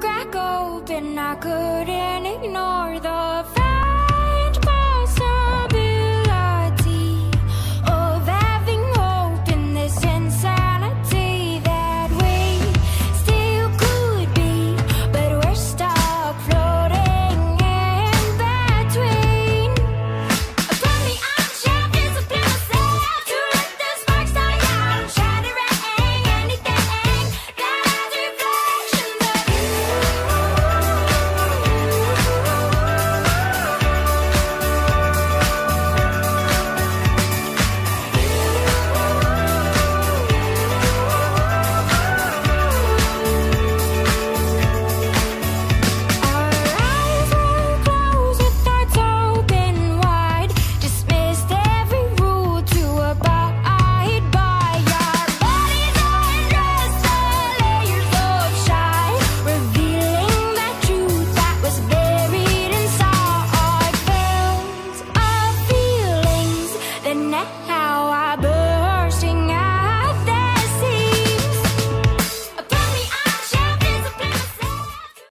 crack open, I couldn't ignore the fact